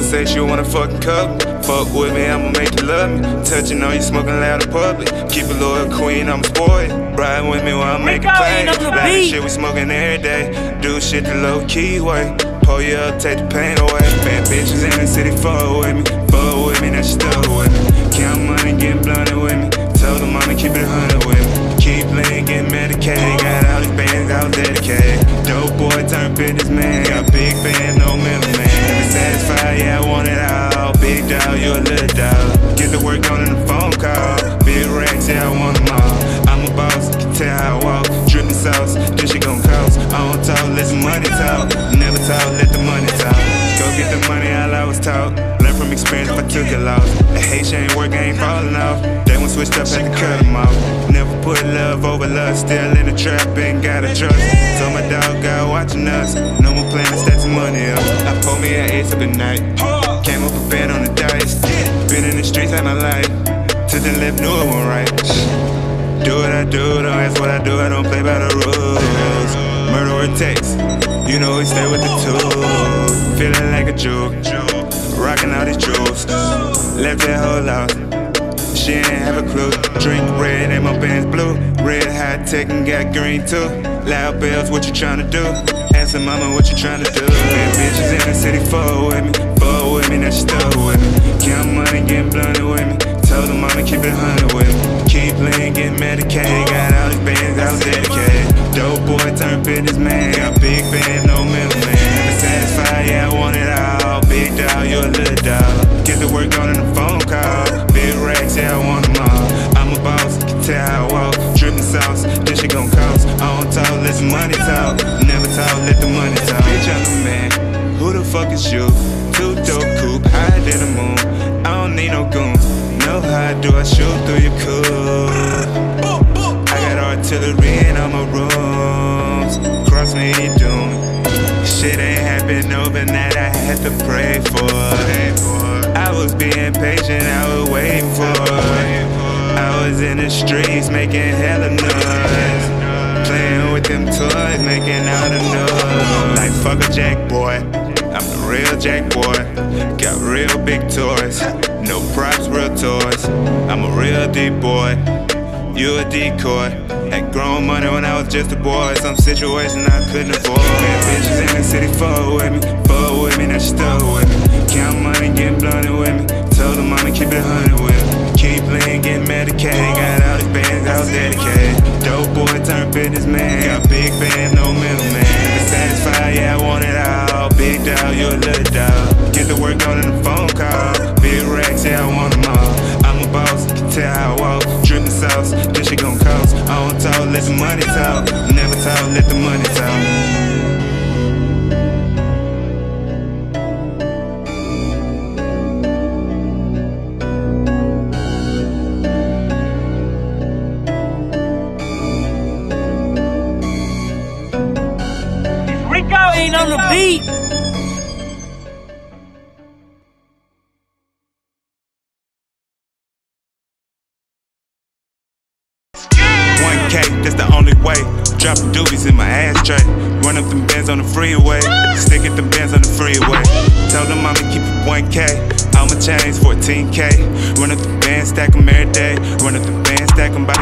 say she wanna fucking cup me. Fuck with me, I'ma make you love me. Touching on you, smoking loud in public. Keep a loyal queen, I'm spoiled. Riding with me while I'm making plays. Like shit, we smoking every day. Do shit the low key way. Pull you up, take the pain away. Bad bitches in the city, fuck with me. Fuck with me, now she stuck with me. Count money, getting blunted with me. Tell the mama, keep it 100 a loss. The hate ain't work, I ain't falling off. They one switched up, had to cut them off. Never put love over love, still in the trap, ain't gotta trust. Told my dog, God watching us. No more playing to stack some money up. I pulled me an ace up at night. Came up a band on the dice. Been in the streets, had my life. To the left, knew it went right. Do what I do, don't ask what I do, I don't play by the rules. Murder or text, you know we stay with the two. Feeling like a Jew, rocking all these jewels. Left that whole out, she ain't have a clue. Drink red and my band's blue. Red hot tech and got green too. Loud bells, what you tryna do? Answer mama, what you tryna do? Bad bitches in the city, fuck with me. Fuck with me, now she stuck with me. Count money, getting blunted with me. Told her mama, keep it 100 with me. Keep playing, get medicated. Got all these bands, I was dedicated. Dope boy turned businessman. Sauce, this shit gon' cost. I don't talk, let the money talk. Never talk, let the money talk. Bitch, I'm the man. Who the fuck is you? Two dope coupe, higher than the moon. I don't need no goon. Know how do I shoot through your cool? I got artillery in all my rooms. Cross me, you doom. Shit ain't happen overnight, I had to pray for. I was being patient, I was waiting for. Was in the streets making hella noise. Playing with them toys, making all the noise. Like fuck a jack boy. I'm the real jack boy. Got real big toys. No props, real toys. I'm a real deep boy. You a decoy. Had grown money when I was just a boy. Some situation I couldn't afford. Bad bitches in the city, fuck with me. Fuck with me, now she stuck with me. Count money, getting blunted with me. Told her mama, keep it 100 dedicated. Dope boy turned businessman. Got big fans, no middleman. Never satisfied, yeah, I want it all. Big dog, you a little dog. Get the work on in the phone call. Big racks, yeah, I want them all. I'm a boss, tell how I walk. Dripping sauce, this shit gon' cost. I don't talk, let the money talk. Never talk, let the money talk. Ain't on the beat. K, that's the only way. Dropping doobies in my ashtray. Run up them bands on the freeway. Stick at them bands on the freeway. Tell them I'ma keep it 1K. All my chains 14K. Run up the band, stack 'em every day. Run up the band, stack 'em by